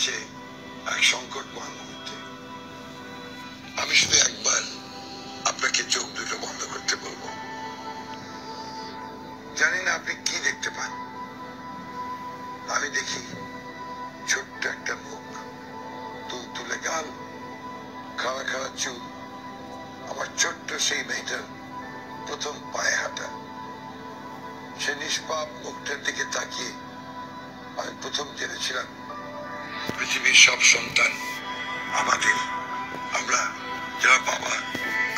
এক সংকটময় মুহূর্তে আমি শুধু একবার আপনাকে চোখ দুটো বন্ধ করতে বলব। জানি না আপনি কি দেখতে পান? আমি দেখি ছোট্ট একটা মুখ তুল তুলে গাল খাড়া খাড়া চুল আমার ছোট্ট সেই মেয়েটার প্রথম পায়ে হাঁটা। সে নিষ্পাপ মুখটার দিকে তাকিয়ে আমি প্রথম জেনেছিলাম পৃথিবীর সব সন্তান, আমাদের, আমরা যারা বাবা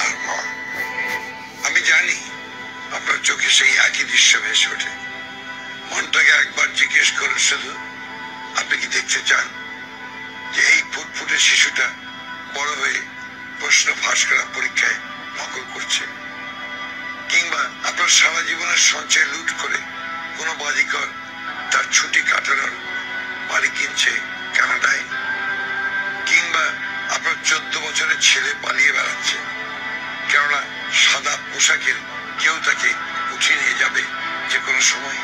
আর মা। আমি জানি আপনার চোখে সেই একই দৃশ্য ভেসে ওঠে। মনটাকে একবার জিজ্ঞেস করুন শুধু, আপনি কি দেখতে চান? যে এই ফুটফুটে শিশুটা বড় হয়ে প্রশ্ন ফাঁস করা পরীক্ষায় নকল করছে। কিংবা আপনার সারা জীবনের সঞ্চয় লুট করে কোনো বাজিকর তার ছুটি কাটানোর বাড়ি কিনছে কানাডায় কিংবা আপনার চোদ্দ বছরের ছেলে পালিয়ে বেড়াচ্ছে। কেননা সাদা পোশাকের কেউ তাকে উঠিয়ে নিয়ে যাবে যে কোনো সময়।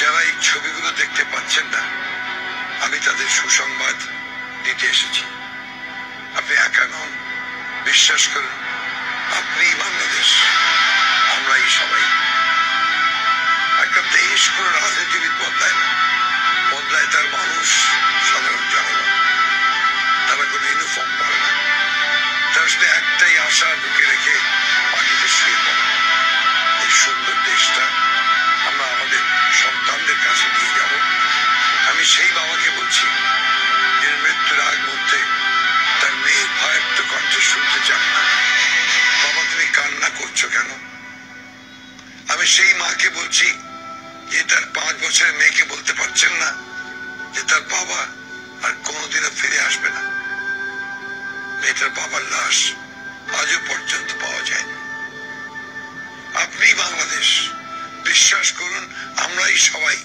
যারা এই ছবিগুলো দেখতে পাচ্ছেন না, আমি তাদের সুসংবাদ দিতে এসেছি। আপনি একা নন, বিশ্বাস করুন, আপনিই বাংলাদেশ। সেই বাবাকে বলছি যিনি মৃত্যুর আগ মুহূর্তে তার মেয়ের ভয়াক্ত কণ্ঠে শুনতে চান না। বাবা, তুমি কান্না করছ কেন? আমি সেই মাকে বলছি, যে তার পাঁচ বছরের মেয়েকে বলতে পারছেন না, যে তার বাবা আর কোনোদিনও ফিরে আসবে না। মেয়েটার বাবার লাশ আজও পর্যন্ত পাওয়া যায়নি। আপনি বাংলাদেশ, বিশ্বাস করুন, আমরাই সবাই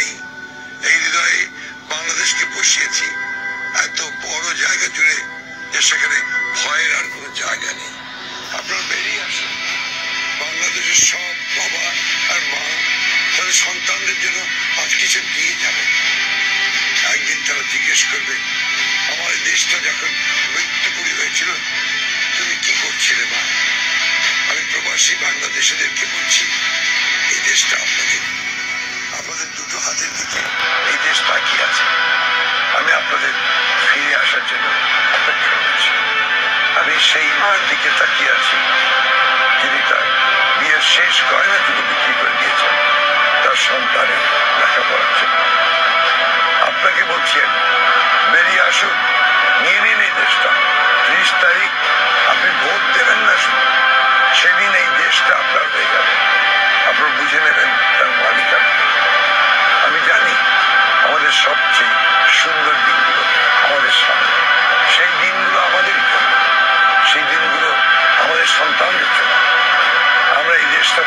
নেই এই হৃদয়ে বাংলাদেশকে বসিয়েছি। এত বড় জায়গা জুড়ে যে সেখানে ভয়ের আর কোনো জায়গা নেই। আপনারা বেরিয়ে আসুন। বাংলাদেশের সব বাবা আর মা তাদের সন্তানদের জন্য আজ কিছু দিয়ে যাবে। একদিন তারা জিজ্ঞেস করবে, আমার দেশটা যখন মৃত্যুপুরী হয়েছিল, তুমি কি করছিলে মা? আমি প্রবাসী বাংলাদেশিদেরকে বলছি, এই দেশটা আমি সেই মার দিকে তাকিয়ে আছি। যিনি তার বিয়ের শেষ গয়নাটুকু বিক্রি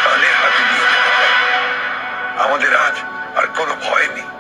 তাদের হাতে পারি আমাদের আজ আর কোনো ভয় নেই।